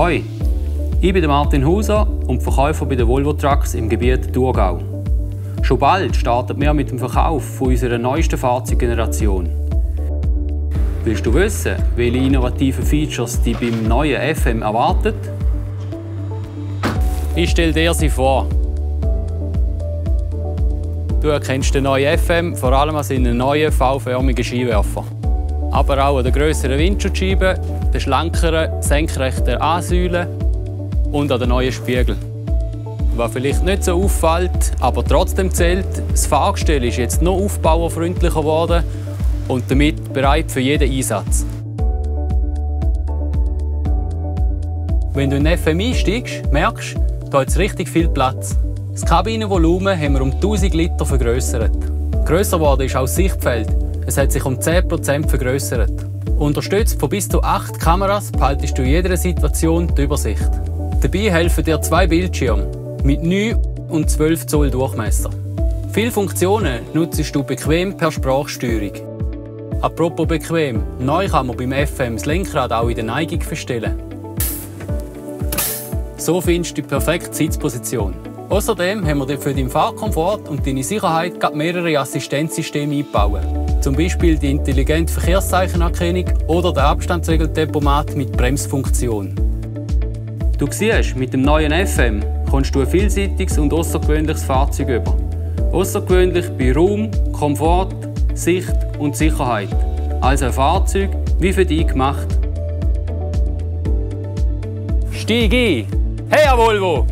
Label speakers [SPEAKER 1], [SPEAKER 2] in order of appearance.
[SPEAKER 1] Hoi, ich bin Martin Hauser und Verkäufer bei den Volvo Trucks im Gebiet Thurgau. Schon bald startet wir mit dem Verkauf unserer neuesten Fahrzeuggeneration. Willst du wissen, welche innovativen Features die beim neuen FM erwartet? Ich stelle dir sie vor. Du erkennst den neuen FM vor allem an seinen neuen V-förmigen Skiwerfer. Aber auch an den grösseren Windschutzscheiben, den schlankeren, senkrechten Ansäulen und an den neuen Spiegel. Was vielleicht nicht so auffällt, aber trotzdem zählt, das Fahrgestell ist jetzt noch aufbauerfreundlicher geworden und damit bereit für jeden Einsatz. Wenn du in den FM einsteigst, merkst du, da hat richtig viel Platz. Das Kabinenvolumen haben wir um 1000 Liter vergrößert. Grösser geworden ist auch das Sichtfeld. Es hat sich um 10% vergrößert. Unterstützt von bis zu 8 Kameras behaltest du in jeder Situation die Übersicht. Dabei helfen dir zwei Bildschirme mit 9 und 12 Zoll Durchmesser. Viele Funktionen nutzt du bequem per Sprachsteuerung. Apropos bequem, neu kann man beim FM das Lenkrad auch in der Neigung verstellen. So findest du die perfekte Sitzposition. Außerdem haben wir für deinen Fahrkomfort und deine Sicherheit mehrere Assistenzsysteme eingebaut. Zum Beispiel die intelligente Verkehrszeichenerkennung oder der Abstandsregeltempomat mit Bremsfunktion. Du siehst, mit dem neuen FM kommst du ein vielseitiges und außergewöhnliches Fahrzeug über. Außergewöhnlich bei Raum, Komfort, Sicht und Sicherheit. Also ein Fahrzeug wie für dich gemacht. Steig ein! Hey Volvo!